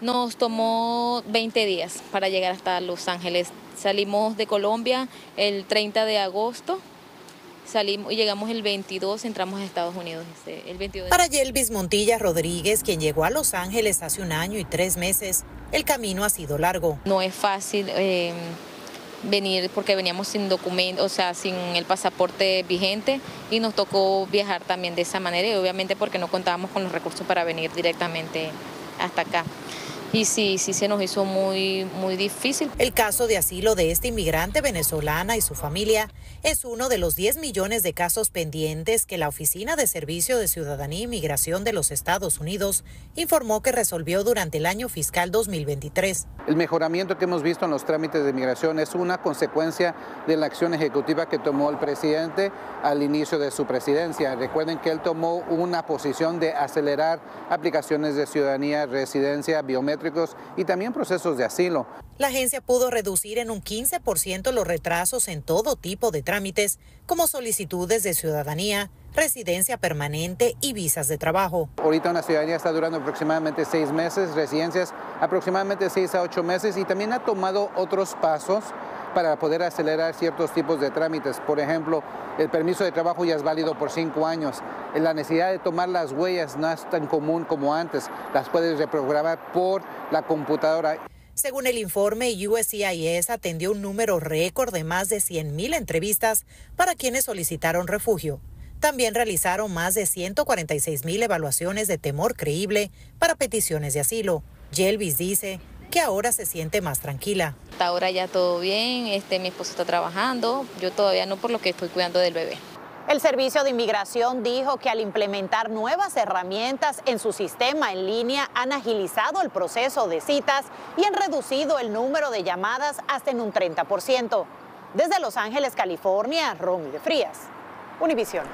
Nos tomó 20 días para llegar hasta Los Ángeles. Salimos de Colombia el 30 de agosto salimos y llegamos el 22, entramos a Estados Unidos el 22. Para Yelvis Montilla Rodríguez, quien llegó a Los Ángeles hace un año y tres meses, el camino ha sido largo. No es fácil eh, venir porque veníamos sin documento, o sea, sin el pasaporte vigente y nos tocó viajar también de esa manera y obviamente porque no contábamos con los recursos para venir directamente hasta acá y sí, sí se nos hizo muy, muy difícil. El caso de asilo de esta inmigrante venezolana y su familia es uno de los 10 millones de casos pendientes que la Oficina de Servicio de Ciudadanía e Inmigración de los Estados Unidos informó que resolvió durante el año fiscal 2023. El mejoramiento que hemos visto en los trámites de inmigración es una consecuencia de la acción ejecutiva que tomó el presidente al inicio de su presidencia. Recuerden que él tomó una posición de acelerar aplicaciones de ciudadanía, residencia, biométrica y también procesos de asilo. La agencia pudo reducir en un 15% los retrasos en todo tipo de trámites, como solicitudes de ciudadanía, residencia permanente y visas de trabajo. Ahorita una ciudadanía está durando aproximadamente seis meses, residencias aproximadamente seis a ocho meses y también ha tomado otros pasos para poder acelerar ciertos tipos de trámites. Por ejemplo, el permiso de trabajo ya es válido por cinco años. La necesidad de tomar las huellas no es tan común como antes. Las puedes reprogramar por la computadora. Según el informe, USCIS atendió un número récord de más de 100.000 entrevistas para quienes solicitaron refugio. También realizaron más de 146.000 evaluaciones de temor creíble para peticiones de asilo. Jelvis dice que ahora se siente más tranquila. Hasta ahora ya todo bien, este, mi esposo está trabajando, yo todavía no por lo que estoy cuidando del bebé. El Servicio de Inmigración dijo que al implementar nuevas herramientas en su sistema en línea han agilizado el proceso de citas y han reducido el número de llamadas hasta en un 30%. Desde Los Ángeles, California, Romy de Frías, Univisión.